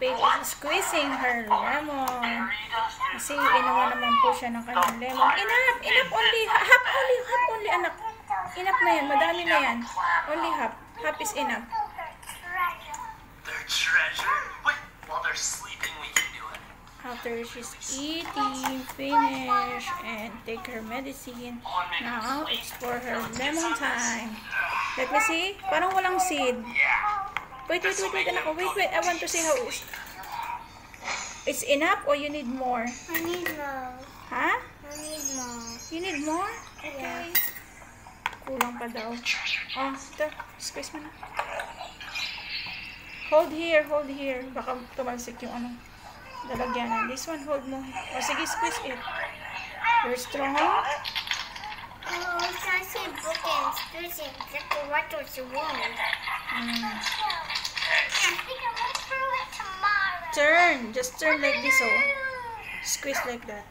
Paige is squeezing her lemon. Kasi inuwa naman po siya ng kanyang lemon. Enough! Enough only! ha- Half only! Half only, anak! Enough na yan. Madami na yan. Only half. Half is enough. Their treasure. Wait, while they're sleeping, we can do it. After she's eating, finish, and take her medicine. Now, it's for her lemon time. Let me see. Parang walang seed. Yeah. Wait, wait, wait, wait, anak. ko. Wait, wait. I want to see how it's... It's enough or you need more? I need more. Huh? I need more. You need more? Okay. Kulang pa daw. Oh, ito. Squeeze mo na. Hold here, hold here. Baka tumalsik yung ano. Lalagyanan. This one, hold mo. O sige, squeeze it. You're strong. Oh, it's actually broken. It's exactly what was wrong. Mm. Turn. Just turn like this, oh. Squeeze like that.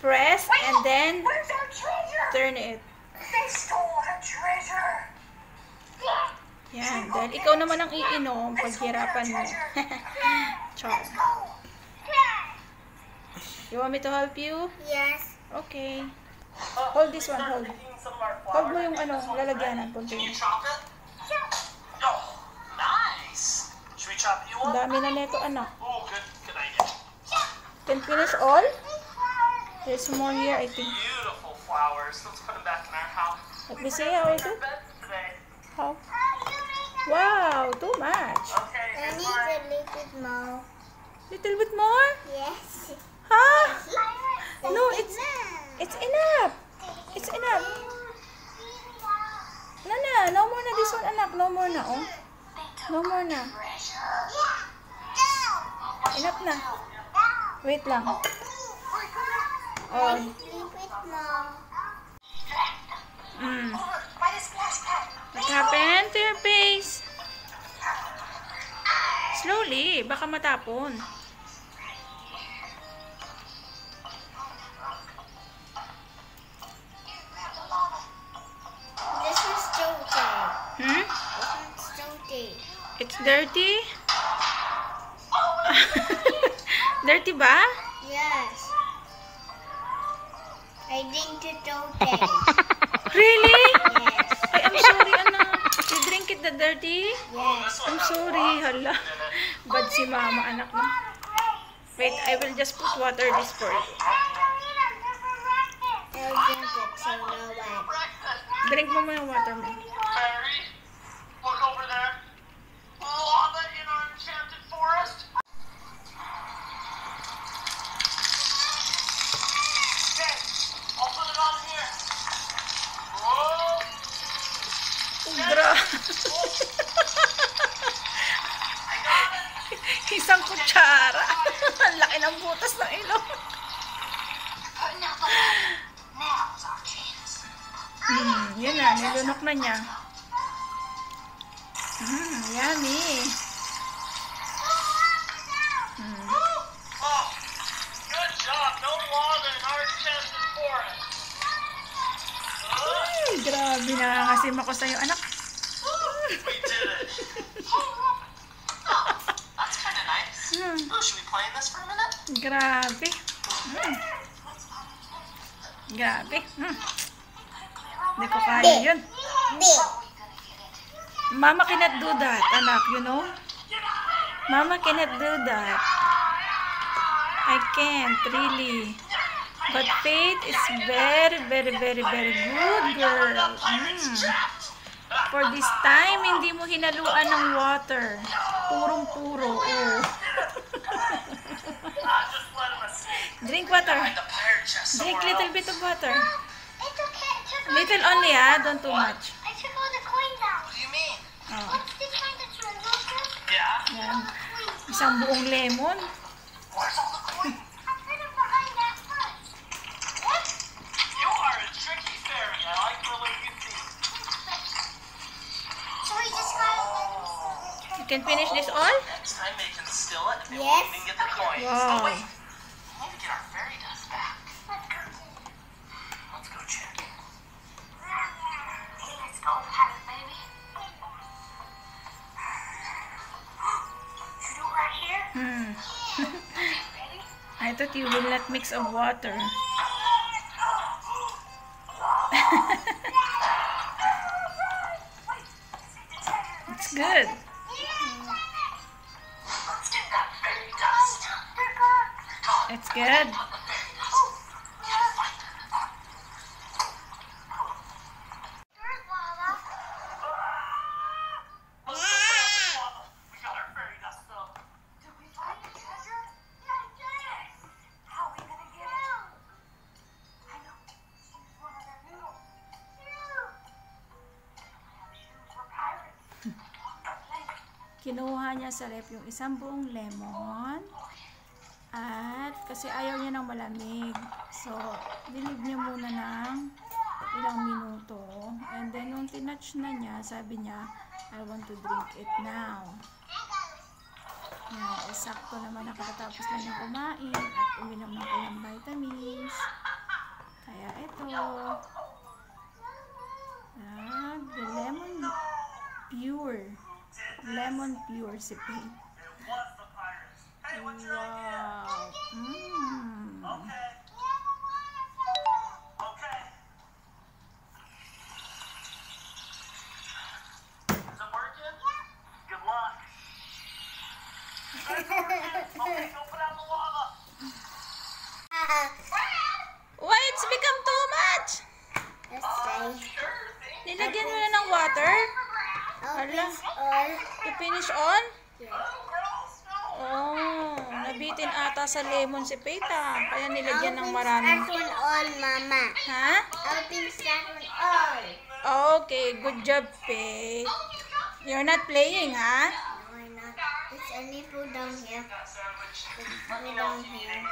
Press, and then turn it. Yan. Dahil ikaw naman ang iinom, paghirapan mo. Char. You want me to help you? Yes. Okay. Hold this one, hold. Hold mo yung ano, lalagyanan. Can Ang up? dami na neto, anak. Oh, good, good idea. Can finish all? There's more here, I think. Beautiful flowers. Let's put them back in our house. Let me see how is Our it? How? Wow, too much. Okay, I need a little bit more. Little bit more? Yes. Huh? No, it's enough. it's enough. It's enough. No na, no more na this one, anak. No more na, oh. No more na. Enough na. Wait lang. Oh, mm. What happened to your face? Slowly, baka matapon. This is dirty. Hmm? It's dirty? Dirty ba? Yes. I think it's dirty. Really? yes. Ay, I'm sorry, anak. You drink it the dirty? Yes. I'm sorry, hala. Bad si mama, anak mo. Wait, I will just put water this for you. I'll drink it so no. Breakfast. Drink mo muna yung water mo. Isang kutsara. Ang laki ng butas ng ilong. Mm, yun na, nilunok na niya. Mm, yummy. Mm. Ay, grabe na kasi ako sa'yo, anak. Grabe. Hmm. Grabe. Hindi ko kaya yun. Mama cannot do that, anak, you know? Mama cannot do that. I can't, really. But Faith is very, very, very, very good girl. Mm. For this time, hindi mo hinaluan ng water. Purong-puro. Oh. Drink water. Hide the pirate chest Drink little bit of water. It's okay. I took all Little only, ah. Don't too much. I took all the coins out. What do you mean? Oh. What's this kind of remover? Yeah. Yan. Isang buong lemon. Where's all the coins? I put it behind that foot. What? You are a tricky fairy. I like the way you think. So we just gotta let him sit You can finish this all? Next time they can steal it and they Yes. won't even get the coins. Wow. Oh, wait. Mix of water. It's good. It's good. Niya yung isang buong lemon. At kasi ayaw niya ng malamig. So, dilig niya muna ng ilang minuto. And then, nung tinouch na niya, sabi niya, I want to drink it now. Yan, eh, sakto naman nakatapos na niya kumain at uminom ng kanyang vitamins. Kaya ito. Ah, the lemon pure. Lemon pure si It was the pirates. Hey, what's your? Wow. Mm. Okay. Okay. Is it working? Good luck. It's working. Okay, go put out the lava. Why it's become too much? Let's. Sure thing. Nilagyan mo na ng water? Hala. To finish all? Yeah. Oh, nabitin ata sa lemon si Peta. Kaya nilagyan ng marami. Open all, Mama. Ha? Open all. all. Okay, good job, Pay. You're not playing, ha? No, I'm not. It's only food down here. It's only down here.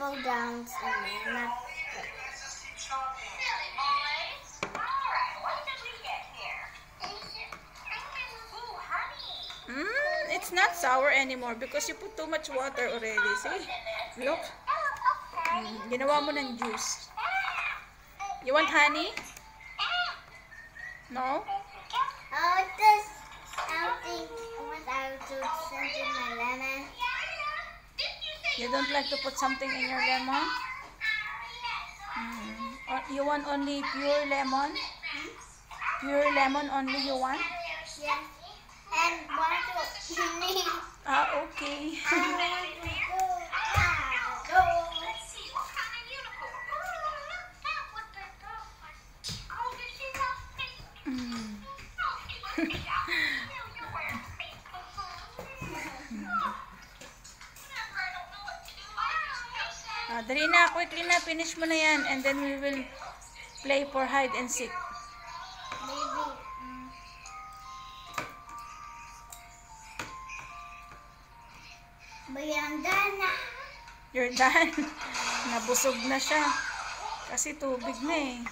Down, so not... it's not sour anymore because you put too much water already. See? Look. Mm, ginawa mo ng juice. You want honey? No? Oh, this. I I would do something my lemon. You don't like to put something in your lemon? Mm. You want only pure lemon? Pure lemon only you want? Yes. And one to you. Ah, okay. Let's see, what kind of unicorn? That was the girl. Oh, did she love me? Oh, she let me down. You, you wear me. Whenever I don't know what to do, I just feel sad. Ah, dali na, quickly na, finish mo na yan. And then we will play for hide and seek. Done. Nabusog na siya. Kasi tubig na eh.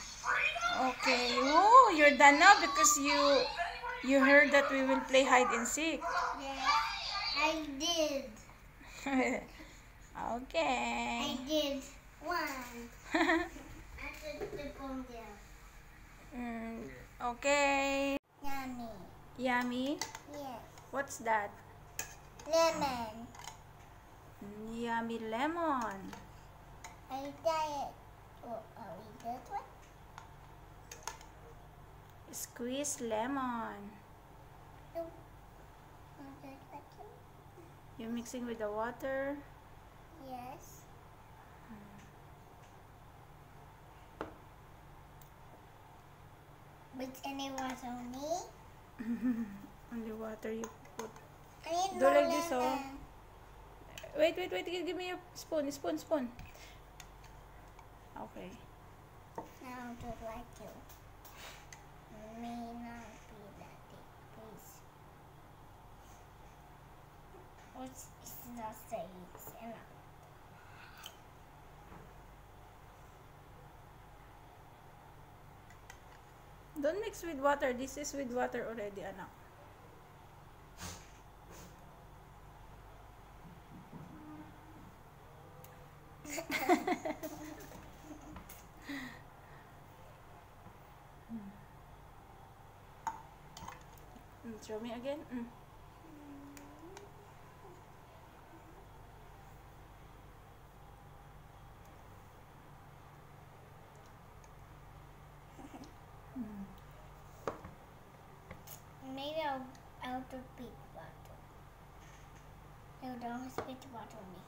Okay. Oh, you're done now because you you heard that we will play hide and seek. Yes, I did. I okay. did. One. I took the phone there. Mm, okay. Yummy. Yummy. Yes. What's that? Lemon. Yummy lemon. I diet. Oh, that one? Squeeze lemon. No. That that one? You're mixing with the water. Yes. But any was on me? Only water you put. Do like this, oh. Wait, wait, wait. Give me your spoon. Spoon, spoon. Okay. Now to like you. May not be that big, please. What's is not it's enough. Don't mix with water. This is with water already, anak. Mm, Show me again. Mm. Maybe I'll I'll do big bottle. No, don't spit bottle me.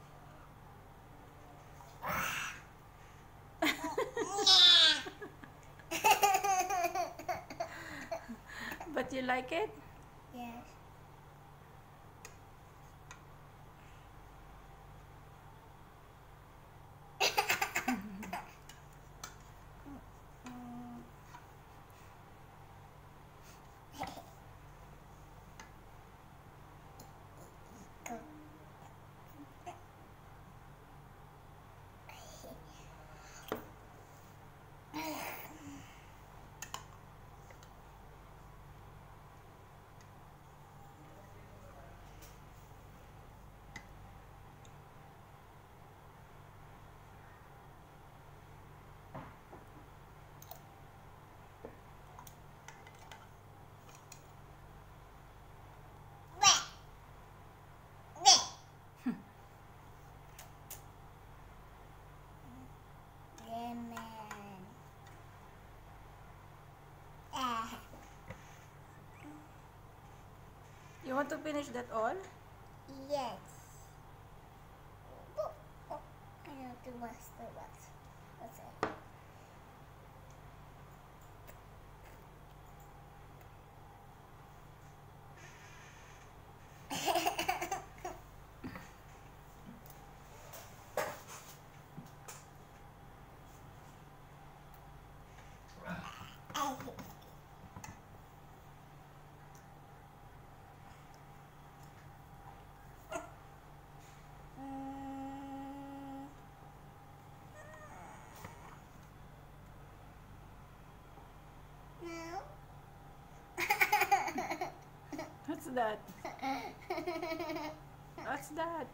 But you like it? Yes. Lemon. Ah, You want to finish that all? yes. Oh, I what's it? Mm, no. What's that? What's that?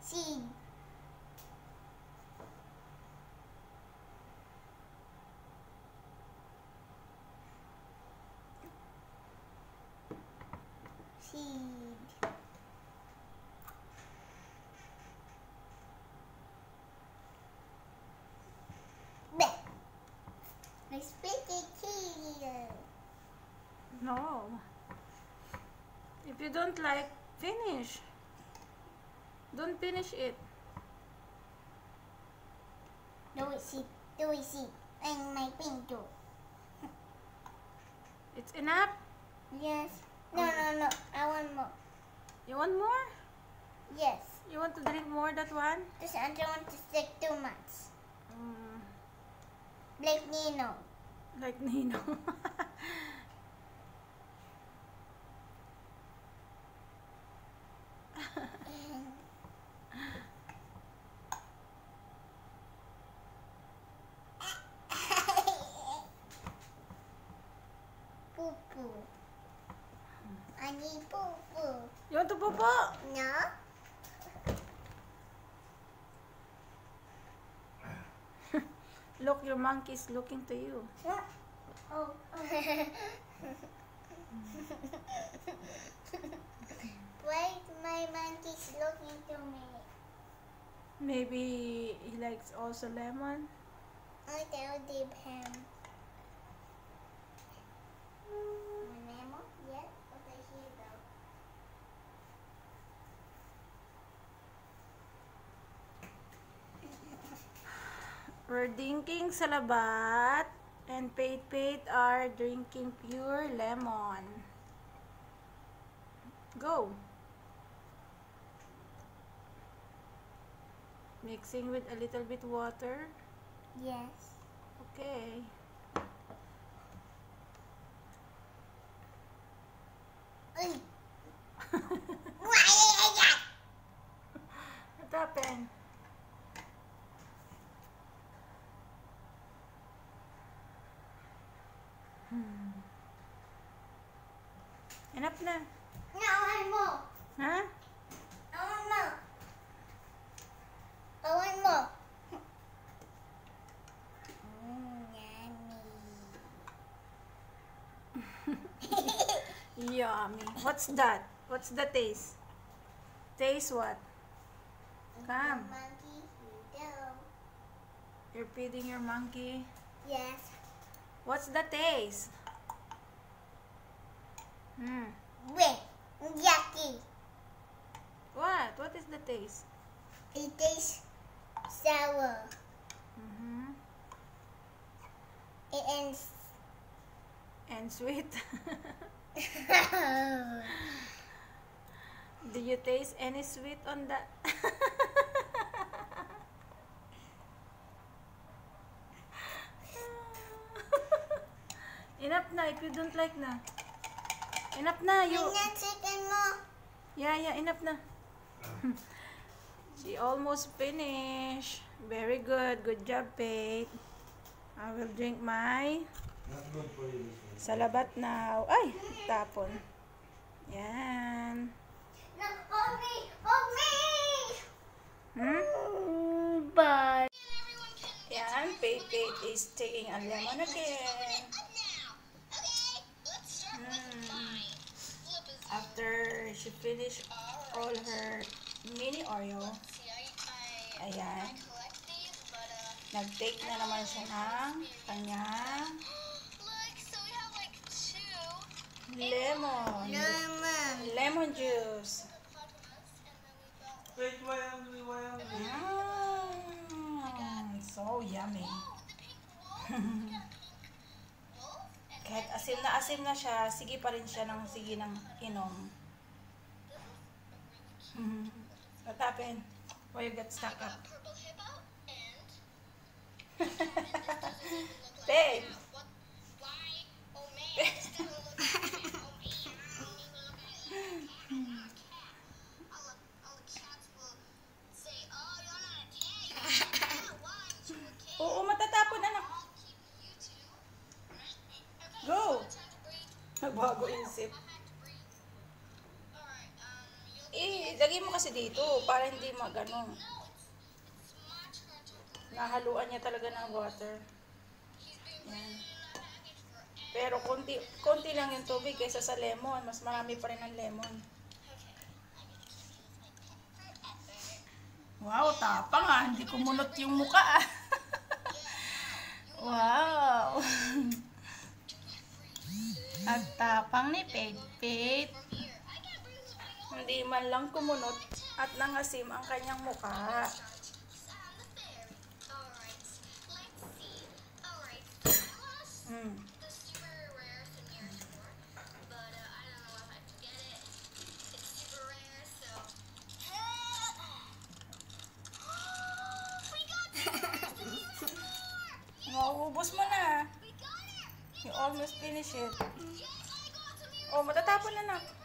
Seed. Seed. Bleh. I spit it here. No. If you don't like, finish. Don't finish it. Do it, see. Do it, see. And my pinto. It's enough? Yes. No, no, no. I want more. You want more? Yes. You want to drink more that one? Just I don't want to stick too much. Mm, Like Nino. like Nino. I need poo poo. you want to popo? No? Look, your monkey's looking to you. Oh. Why is my monkey's looking to me? Maybe he likes also lemon. I tell deep him. We're drinking salabat and Pate Pate are drinking pure lemon. Go. Mixing with a little bit water. Yes. Okay. Enough na. No, I want more. Ha? I want more. I want more. Mm, yummy. Yummy. What's that? What's the taste? Taste what? Come. You're feeding your monkey. Yes. What's the taste? Hmm. Wait. Yucky. What? What is the taste? It tastes sour. Mm-hmm. It ends. And sweet. Do you taste any sweet on that? Enough na if you don't like na. Enough na. You Ganyan chicken mo. Yeah, yeah, enough na. she almost finished. Very good. Good job, Pate. I will drink my salabat now. Ay, tapon. Yan. No, hold me. Hold me. Hmm? Bye. Yan, Pate Pate is taking a lemon again. She finished all her mini Oreo, ayan, nag-take na naman siya ng kanyang lemon. Lemon. Lemon juice. Wait, why hungry? Why hungry? Mm, so yummy. Kahit asim na asim na siya, sige pa rin siya ng sige ng inom. Happened? Why you get stuck up? Babe! Kasi dito para hindi magano. Nahaluan niya talaga ng water. Yan. Pero konti, konti lang yung tubig kaysa sa lemon. Mas marami pa rin ang lemon. Wow, tapang ah. Hindi kumunot yung muka wow. At tapang ni Pate. Hindi man lang kumunot at nangasim ang kanyang mukha. Mm. Mauubos mo na. You almost finish it. Oh, matatapon na na.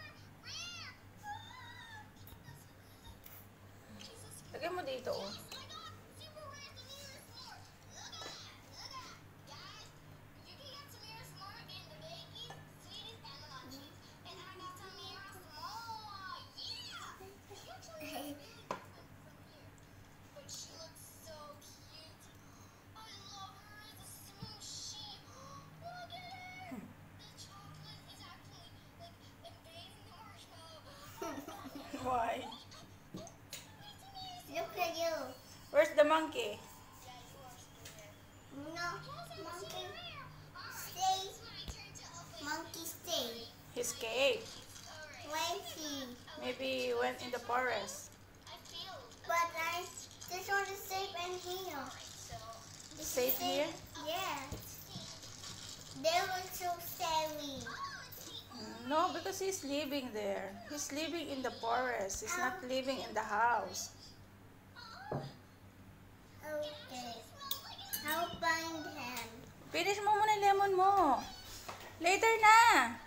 Monkey? Yeah, you are super rare. No, monkey. Stay. it's my turn to open. Monkey stay. He escaped. Is he? Maybe he went in the forest. But I just want to save here. so. This Safe here? Yes. They were so scary. Mm, no, because he's living there. He's living in the forest. He's not ah. living in the house. Okay. I'll find him. Finish mo muna lemon mo. Later na.